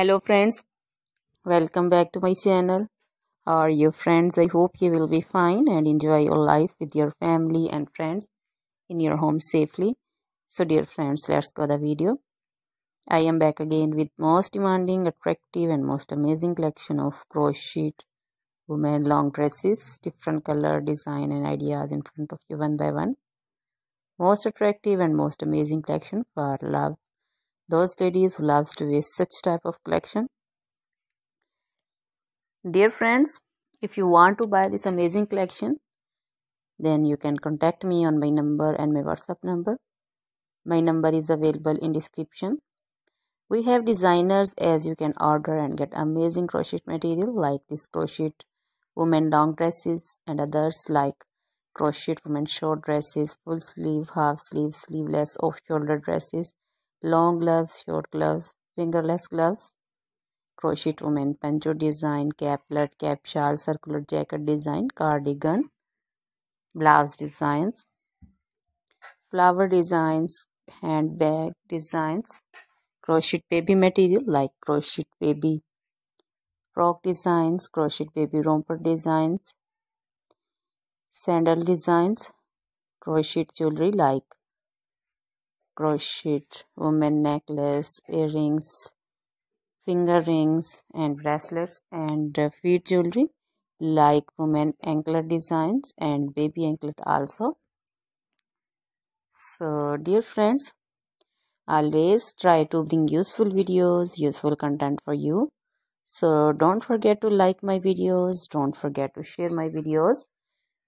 hello friends. Welcome back to my channel. How are you friends? I hope you will be fine and enjoy your life with your family and friends in your home safely. So dear friends let's go the video. I am back again with most demanding attractive and most amazing collection of crochet women long dresses different color design and ideas in front of you one by one. Most attractive and most amazing collection for love those ladies who loves to wear such type of collection. Dear friends if you want to buy this amazing collection then you can contact me on my number and my whatsapp number. My number is available in description. We have designers as you can order and get amazing crochet material like this crochet women long dresses and others like crochet women short dresses full sleeve half sleeve sleeveless off shoulder dresses long gloves, short gloves, fingerless gloves, crochet woman, poncho design, caplet, cap shawl, circular jacket design, cardigan, blouse designs, flower designs, handbag designs, crochet baby material like crochet baby frock designs, crochet baby romper designs, sandal designs, crochet jewelry like crochet woman necklace, earrings, finger rings and bracelets and feet jewelry like woman anklet designs and baby anklet also. So dear friends, always try to bring useful videos, useful content for you. So don't forget to like my videos, don't forget to share my videos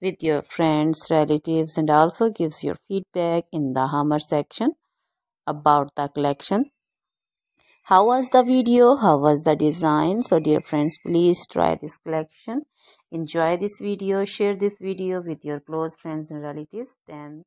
with your friends, relatives and also gives your feedback in the hammer section about the collection. How was the video? How was the design? So dear friends, please try this collection. Enjoy this video. Share this video with your close friends and relatives. Then